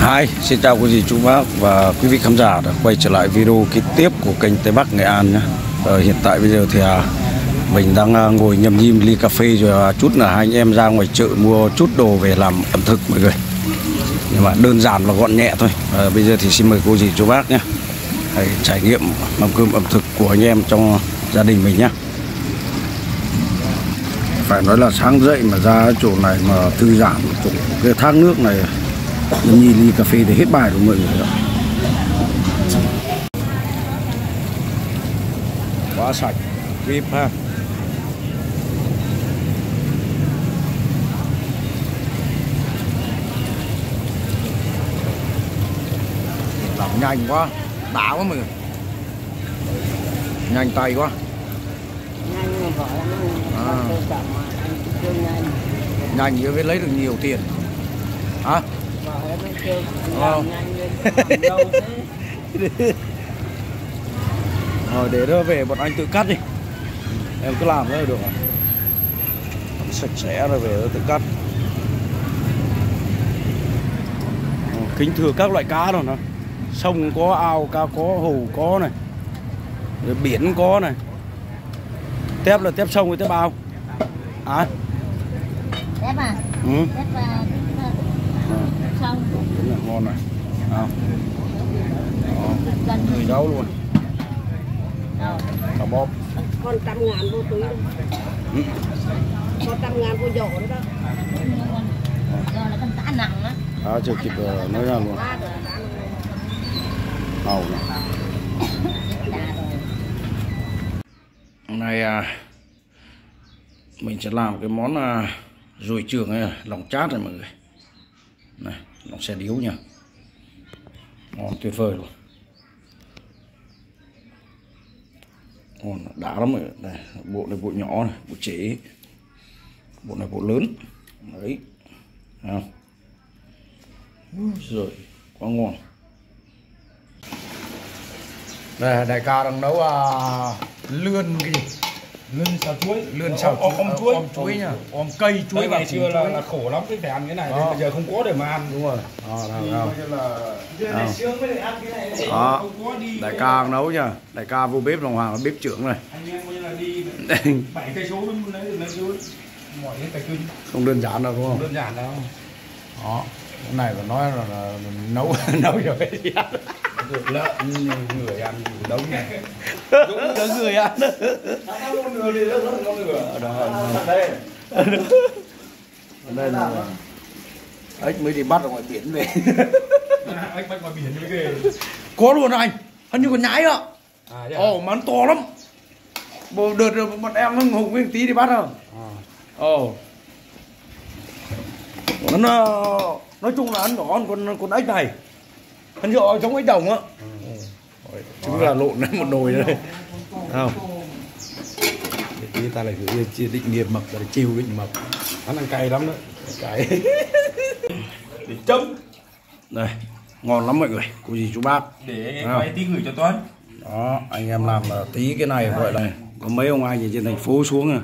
Hi, xin chào quý vị chú bác và quý vị khán giả đã quay trở lại video kế tiếp của kênh Tây Bắc Nghệ An nhé. Ờ, hiện tại bây giờ thì à, mình đang à, ngồi nhâm nhi ly cà phê rồi à, chút là hai anh em ra ngoài chợ mua chút đồ về làm ẩm thực mọi người. Nhưng mà đơn giản và gọn nhẹ thôi. À, bây giờ thì xin mời cô dì chú bác nhé. Hãy trải nghiệm mâm cơm ẩm thực của anh em trong gia đình mình nhé. Phải nói là sáng dậy mà ra chỗ này mà thư giãn chỗ cái thác nước này nhâm nhi ly cà phê thì hết bài rồi mọi người ạ. quá sạch vip ha. Làm nhanh quá đã quá mọi người. Nhanh tay quá. Nhanh mà À. nhanh. Nhanh như mới lấy được nhiều tiền. Hả? vợ nó kêu Ờ. rồi để nó về bọn anh tự cắt đi. Em cứ làm thế là được rồi. Sạch sẽ rồi về nó tự cắt. Ờ, kính thừa các loại cá rồi nè. Sông có ao cá có hồ có này. Rồi biển có này. Tép là tép sông với tép ao. À Tép à? ừ. Tép à, Đúng là ngon này. À. gần người nấu luôn. Cả bóp. Con trăm ngàn vô túi đâu ừ. có trăm ngàn vô dỗ nữa đó. Do là con cá nặng á. À, chưa kịp ờ, nói ra luôn. Cá. Hầu này. Rồi. Hôm nay à, mình sẽ làm cái món à, rồi trường này lòng chát này mọi người. Này nó sẽ điếu nha. Ngon tuyệt vời luôn. Ngon đã lắm rồi. Này bộ này bộ nhỏ này bộ chế bộ này bộ lớn. Đấy. Nào. Không rồi quá ngon. Đây đại ca đang nấu à, lươn cái gì? Lươn xào chuối. Lươn xào om, om, chuối. om chuối nha. Om cây chuối chuối và ngày xưa là, là khổ lắm cái phải ăn cái này. Bây giờ không có để mà ăn. Đúng rồi. Đó, đó, đại ca đang nấu nha. Đại ca vô bếp đồng hoàng bếp trưởng này anh em coi như là đi bảy cây số chuối không đơn giản đâu đúng không? Đơn giản đâu. Đó. Cái này phải nói là, là nấu nấu rồi cái gì ăn được lợn người ăn đống này. Đúng có người ăn. Không nửa đây. Đây là ếch mới đi bắt ở ngoài biển về. Anh bách ngoài biển như ghê có luôn anh. Hình như còn nhái ạ à thế à? ồ nó to lắm. Bộ đợt rồi bọn em hưng hùng với tí đi bắt không? À. ồ. Nó nói chung là ăn ngon con con ếch này ăn rượu giống ếch đồng á. Chúng là lộn lên một nồi đây. Không. Để tí ta lại gửi chia định nghiệp mập rồi chiêu định mập. Hắn ăn cay lắm đó. Cái để chấm. Đây ngon lắm mọi người. Cô gì chú bác. Để À. quay tí gửi cho tuấn. Đó anh em làm là tí cái này gọi là có mấy ông anh ở trên thành phố xuống à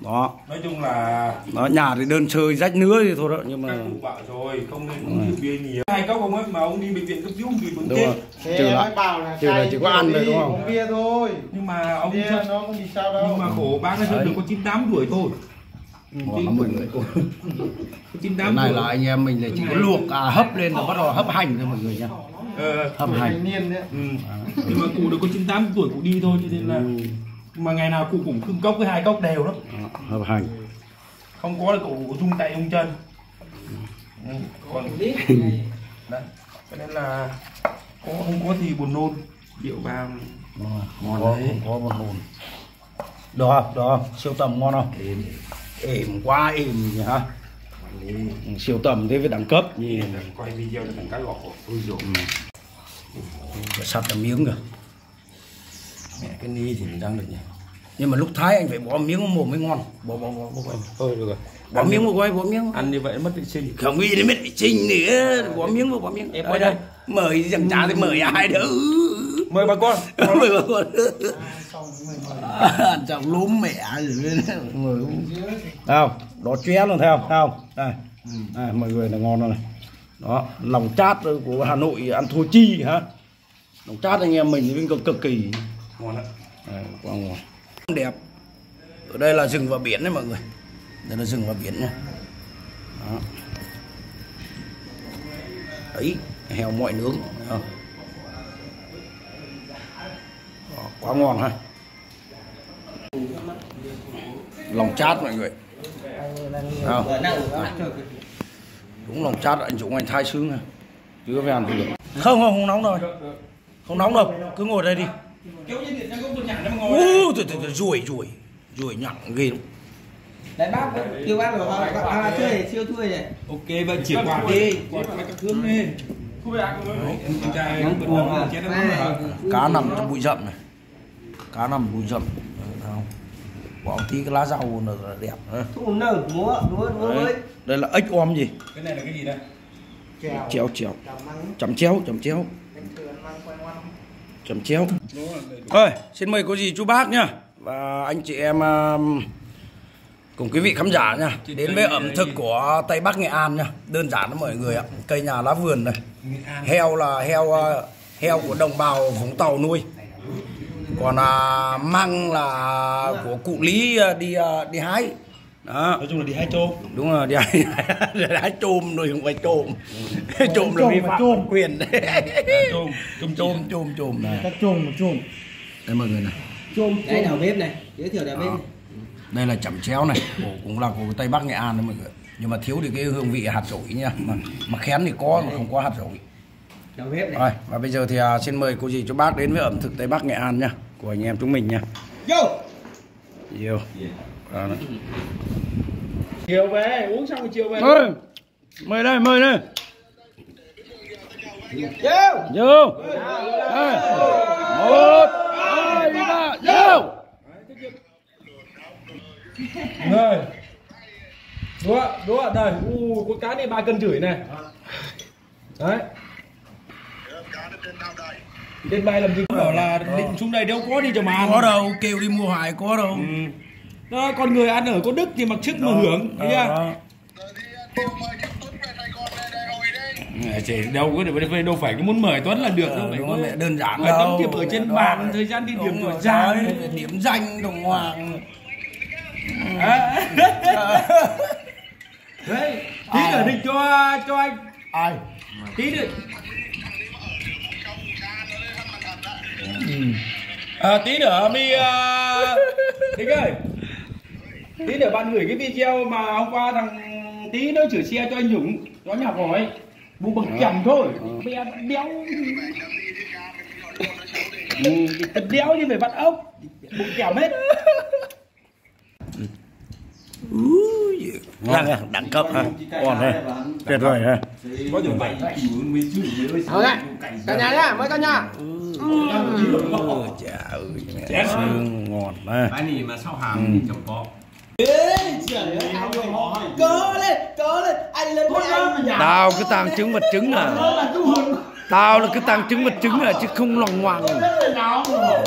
đó. Nói chung là nó nhà thì đơn sơ rách nứa thì thôi đó nhưng mà các cụ bảo rồi không nên uống rượu bia nhiều. Hai cốc ông ấy mà ông đi bệnh viện cấp cứu bứng đúng chết trừ lại trừ lại chỉ có ăn thôi đúng không? uống bia thôi. Nhưng mà ông bia nó không bị sao đâu. nhưng mà khổ bác ấy được có 98 tuổi thôi. Ngon lắm mọi người cái 98 này là anh em mình là chỉ có luộc à hấp lên là bắt đầu hấp hành thôi mọi người nhá. Ờ, hấp hành. Niên đấy. Ừ. nhưng mà cụ được có 98 tuổi cụ đi thôi cho nên là mà ngày nào cụ cũng cưng cốc với hai cốc đều lắm. Đó, hấp hành. Không có là cụ rung tay rung chân. Ừ. còn đấy cho nên là có không có thì buồn nôn. Rượu vào. Ngon ngon Có, đấy. có một hồn được không? Được không? Siêu tầm ngon không? Êm. Quá êm nhỉ hả? Ừ, siêu tầm thế với đẳng cấp. Nhìn quay video thằng cá gọt ui dồi phải sắt cả miếng kìa mẹ cái ni thì mình đang được nhỉ? Nhưng mà lúc thái anh phải bỏ miếng mồm mới ngon. Bỏ bỏ bỏ bỏ, thôi được rồi. Bỏ miếng vào quay bỏ miếng. Ăn như vậy mất vệ sinh không nghĩ đến biết vệ sinh nữa bỏ miếng vào bỏ miếng. Em đây ơi đây. đây. mời dằng trả thì mời ai đâu mời bà con. Mời bà con. Ăn trong lúm mẹ rồi. Mời không đó chén luôn thấy không? Thấy không? Đây. Đây mọi người là ngon rồi này. Đó lòng chát của Hà Nội ăn thua chi hả? Lòng chát anh em mình thì cực cực kỳ ngon ạ Đấy, quá ngon. Đẹp. Ở đây là rừng và biển đấy mọi người. Đây là rừng và biển nha. Đó. đấy heo mọi nướng. Không? Đó, quá ngon ha. Lòng chát mọi người. Không? đúng lòng chát anh Dũng anh thay sướng ha. Chứ có về ăn được. Không không không nóng rồi không nóng đâu. Cứ ngồi đây đi kéo dây điện ra có tôi nhả nó mà ngồi ruồi ruồi. Nhặng ghê lắm. Đấy bác kêu bác rồi à, thuê này, siêu thuê này. ok vậy chỉ quạt đi. quạt cái cặp thương đi nó cá nằm trong bụi rậm này. Cá nằm bụi rậm. Bỏ tí cái lá rau nữa là đẹp. Với. đây là ếch om gì? Cái này là cái gì đây? Chéo chéo chấm chéo chấm chéo Đánh sườn măng quay ngoan. Chấm chéo. Thôi xin mời cô dì chú bác nhá. Và anh chị em um, cùng quý vị khán giả nha đến với ẩm thực của tây bắc nghệ an nha đơn giản lắm mọi người ạ. Cây nhà lá vườn này. Heo là heo uh, heo của đồng bào vũng tàu nuôi. Còn à, măng là của cụ lý uh, đi đi hái đó. Nói chung là đi hai chô đúng rồi đi hái đi hái chôm rồi không phải trộm trộm là vi phạm bản quyền. Đấy chôm. Chôm chôm chôm chôm. Này các chôm một chôm. Đây mọi người này. Chôm Đấy đầu bếp này, giới thiệu đầu bếp. Đó. đây là chẩm chéo này. Của cũng là của tây bắc nghệ an đấy mọi người. Nhưng mà thiếu thì cái hương vị hạt rổi nha mà, mà khén thì có mà không có hạt rổi. Đầu bếp này. rồi và bây giờ thì à, xin mời cô dì chú bác đến với ẩm thực tây bắc nghệ an nha của anh em chúng mình nha Vô. yêu Đó này. chiều về uống xong rồi chiều về Ơi, mời đây mời đây Vô. vô Đây. một hai ba vô. Đúng ạ, đúng ạ, đây, u có cá này ba cân chửi này. Đấy. Trên bay làm gì bảo là định xuống đây đâu có đi cho mà ăn. có đâu kêu đi mua hoài có đâu Ừ. Đó, con người ăn ở có đức thì mặc sức mà hưởng, thấy chưa? Đó. Ừ, Chỉ đâu có được đâu phải muốn mời Tuấn là được đâu Ờ, phải đúng có mẹ đơn giản tấm đâu. thiệp ở trên Đó. bàn thời gian đi điểm của đấy, điểm danh đồng hoàng đấy tí nữa định cho cho anh ai tí nữa à, tí nữa mi uh, thích ơi tí nữa bạn gửi cái video mà hôm qua thằng tí nó chửi xe cho anh Dũng nó nhà hỏi bụng bực chầm thôi. Bé béo. Ừ, thật béo như phải bắt ốc. Bụng chầm hết. Úi, đẳng, cấp ha. Còn đây tuyệt vời ha. Có điều vậy Thôi đấy. Cả nhà nhá, mời cả nhà. Chà ơi mẹ xương ngon ha. Cái này mà sau hàm thì chẳng có Cớ lên, cớ lên. Anh lên với anh. tao cứ tàng trứng vật trứng à tao là cứ tàng trứng vật trứng à chứ không lòng hoàng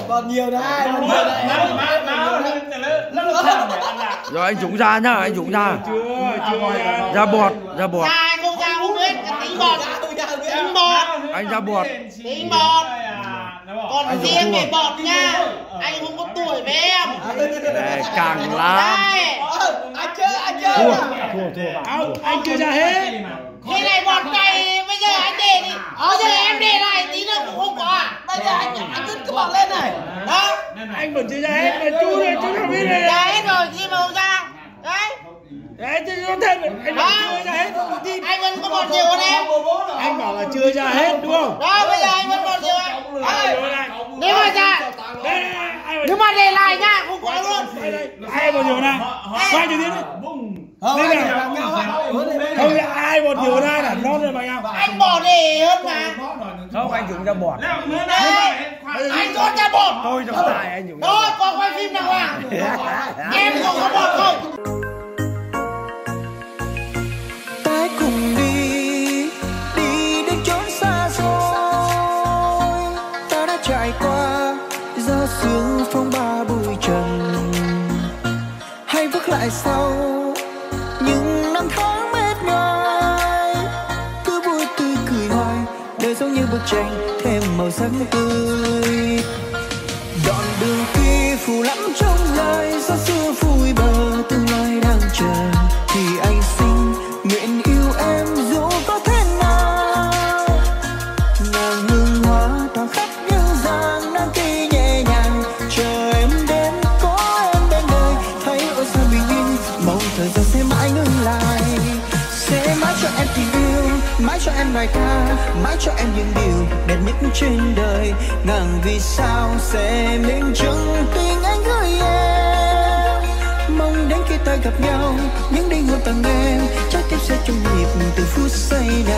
Còn nhiều đấy. Còn nhiều đấy. rồi anh dũng ra nhá anh dũng ra ra bọt ra bọt ai không ra không biết cái tính bọt tính bọt anh ra bọt tính bọt còn riêng về bọt nha anh không em. Này, càng lắm. Đây Anh chơi, anh chơi. thua thua thua. Anh chưa ra hết. Cái này bọt này bây giờ anh để đi. Bây giờ em để lại tí nữa cũng không có à? Bây giờ anh anh cứ cứ bọt lên này. Đó. Anh vẫn chưa ra hết mà chú này chú không biết này ra hết rồi gì mà không ra. Đấy. Đấy chứ nó thêm anh vẫn chưa ra hết. Không tin anh vẫn có bọt nhiều hơn em anh bảo là chưa ra hết đúng không? Đó bây giờ anh vẫn còn nhiều hơn Đây, Đấy. đây, đây. nếu mà ra Mà để lại nha không có luôn. ai một nhiều nào quay cho tiến đi Không, Đây này. không ai một nhiều nào là nó rồi bằng nhau anh bỏ để hơn mà. Không anh dũng ra bọt. Đấy. Anh cho ra bọt. Tôi trong tài anh Thôi bọt. Có quay phim nào à? Em không có bọt không tranh thêm màu sắc tươi. Đoạn đường kia phù lắm trong lời, gió xưa vui bờ, tương lai đang chờ. Em bài ca, mãi cho em những điều đẹp nhất trên đời. Ngàn vì sao sẽ minh chứng tình anh gửi em? Mong đến khi ta gặp nhau, những đêm hôn tặng em, trái tim sẽ chung nhịp từ phút giây này.